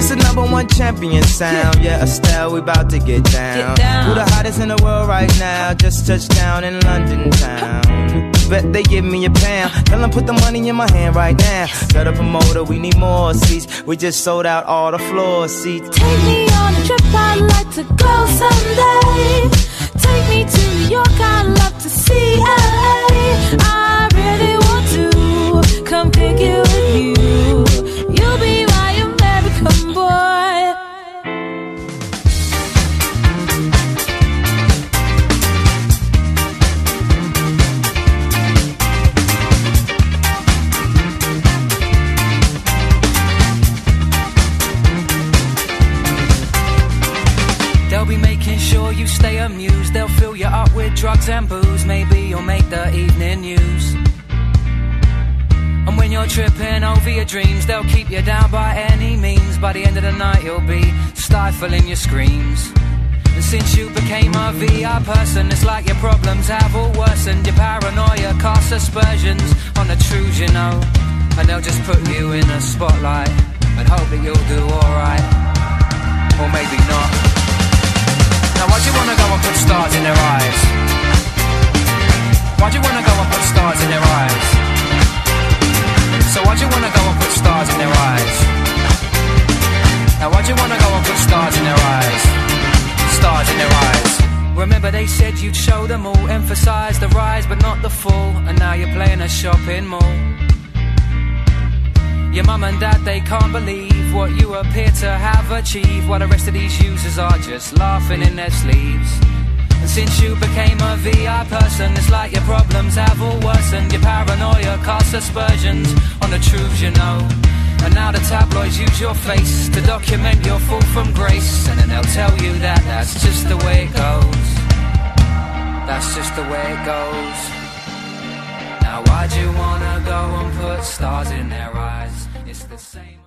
This the number one champion sound. Yeah, Estelle, we about to get down. Get down. Who the hottest in the world right now? Just touched down in London town. Bet they give me a pound. Tell them put the money in my hand right now. Got a promoter, we need more seats. We just sold out all the floor seats. Take me on a trip, I'd like to go someday. Be making sure you stay amused. They'll fill you up with drugs and booze. Maybe you'll make the evening news. And when you're tripping over your dreams, they'll keep you down by any means. By the end of the night, you'll be stifling your screams. And since you became a VIP person, it's like your problems have all worsened. Your paranoia casts aspersions on the truths you know. And they'll just put you in a spotlight and hope that you'll do alright. Or maybe not. Stars in their eyes? Why'd you wanna go and put stars in their eyes? So why'd you wanna go and put stars in their eyes? Now why'd you wanna go and put stars in their eyes? Stars in their eyes. Remember they said you'd show them all, emphasize the rise but not the fall, and now you're playing a shopping mall. Your mum and dad, they can't believe what you appear to have achieved, while the rest of these users are just laughing in their sleeves. And since you became a VIP person, it's like your problems have all worsened. Your paranoia casts aspersions on the truths you know. And now the tabloids use your face to document your fall from grace. And then they'll tell you that that's just the way it goes. That's just the way it goes. Now why'd you wanna go and put stars in their eyes? It's the same.